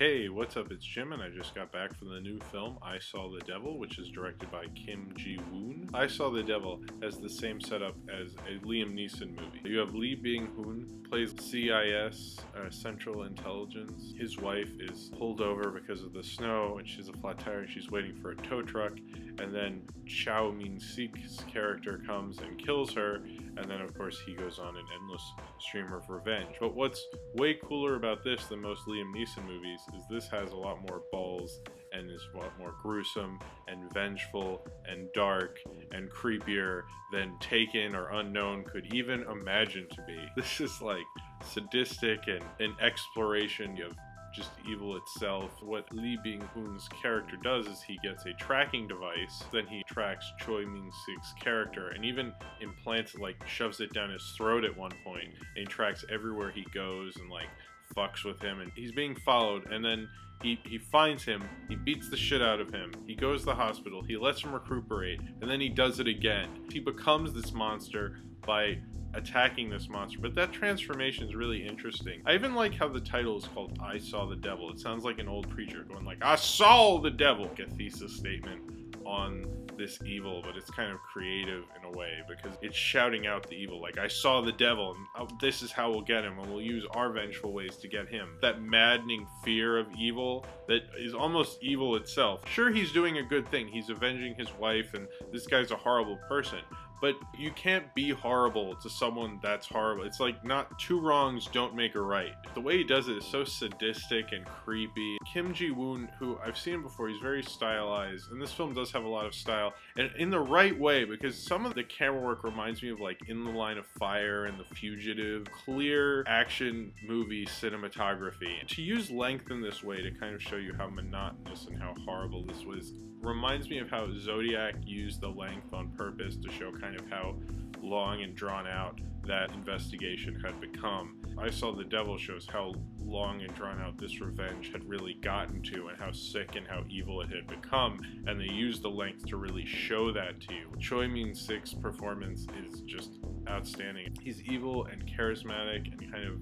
Hey, what's up? It's Jim, and I just got back from the new film I Saw the Devil, which is directed by Kim Ji Woon. I Saw the Devil has the same setup as a Liam Neeson movie. You have Lee Byung Hun plays CIS, uh, Central Intelligence. His wife is pulled over because of the snow, and she's a flat tire, she's waiting for a tow truck. And then Choi Min Sik's character comes and kills her, and then of course he goes on an endless stream of revenge. But what's way cooler about this than most Liam Neeson movies is this has a lot more balls and is a lot more gruesome and vengeful and dark and creepier than Taken or Unknown could even imagine to be. This is like sadistic and an exploration of just evil itself. What Lee Byung Hun's character does is he gets a tracking device, then he tracks Choi Min Sik's character and even implants it, like shoves it down his throat at one point, and he tracks everywhere he goes and like fucks with him and he's being followed and then he, he finds him, he beats the shit out of him, he goes to the hospital, he lets him recuperate, and then he does it again. He becomes this monster by attacking this monster, but that transformation is really interesting. I even like how the title is called I Saw the Devil. It sounds like an old preacher going like, I saw the devil, a thesis statement on this evil, but it's kind of creative in a way because it's shouting out the evil. Like, I saw the devil, and oh, this is how we'll get him, and we'll use our vengeful ways to get him. That maddening fear of evil that is almost evil itself. Sure, he's doing a good thing. He's avenging his wife, and this guy's a horrible person but you can't be horrible to someone that's horrible. It's like not two wrongs don't make a right. The way he does it is so sadistic and creepy. Kim Jee-woon, who I've seen before, he's very stylized, and this film does have a lot of style, and in the right way because some of the camera work reminds me of like In the Line of Fire and The Fugitive, clear action movie cinematography. To use length in this way to kind of show you how monotonous and how horrible this was reminds me of how Zodiac used the length on purpose to show kind of how long and drawn out that investigation had become. I saw the devil shows how long and drawn out this revenge had really gotten to and how sick and how evil it had become and they used the length to really show that to you. Choi Min Sik's performance is just outstanding. He's evil and charismatic and kind of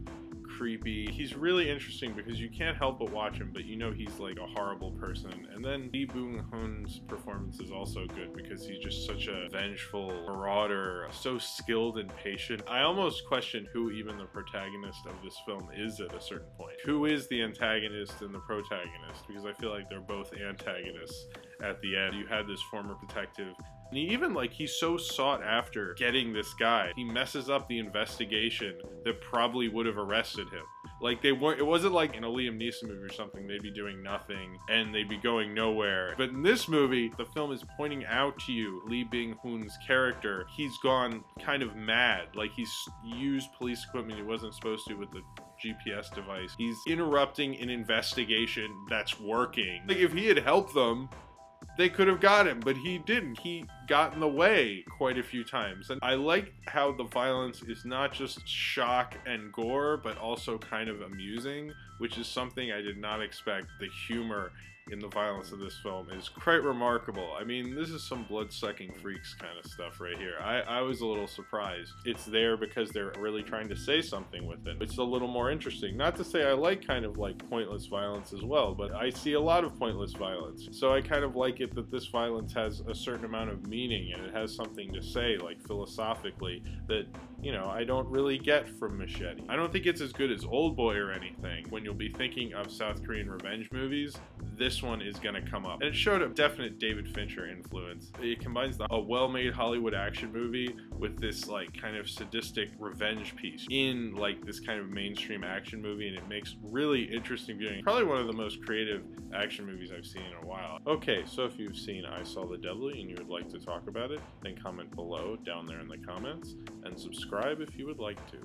creepy. He's really interesting because you can't help but watch him, but you know he's like a horrible person. And then Lee Byung Hun's performance is also good because he's just such a vengeful marauder, so skilled and patient. I almost question who even the protagonist of this film is at a certain point. Who is the antagonist and the protagonist? Because I feel like they're both antagonists at the end. You had this former detective and he even like he's so sought after getting this guy. He messes up the investigation that probably would have arrested him. Like they weren't it wasn't like in a Liam Neeson movie or something, they'd be doing nothing and they'd be going nowhere. But in this movie, the film is pointing out to you Lee Byung Hun's character. He's gone kind of mad. Like he's used police equipment he wasn't supposed to with the GPS device. He's interrupting an investigation that's working. Like if he had helped them, they could have got him, but he didn't. He got in the way quite a few times. And I like how the violence is not just shock and gore, but also kind of amusing, which is something I did not expect. The humor in the violence of this film is quite remarkable. I mean, this is some blood-sucking freaks kind of stuff right here. I, I was a little surprised. It's there because they're really trying to say something with it. It's a little more interesting. Not to say I like kind of like pointless violence as well, but I see a lot of pointless violence. So I kind of like it that this violence has a certain amount of meaning and it has something to say, like philosophically, that, you know, I don't really get from Machete. I don't think it's as good as Old Boy or anything. When you'll be thinking of South Korean revenge movies, this one is going to come up. And it showed a definite David Fincher influence. It combines the, a well-made Hollywood action movie with this like kind of sadistic revenge piece in like this kind of mainstream action movie and it makes really interesting viewing. Probably one of the most creative action movies I've seen in a while. Okay, so if you've seen I Saw the Devil and you would like to talk about it, then comment below down there in the comments and subscribe if you would like to.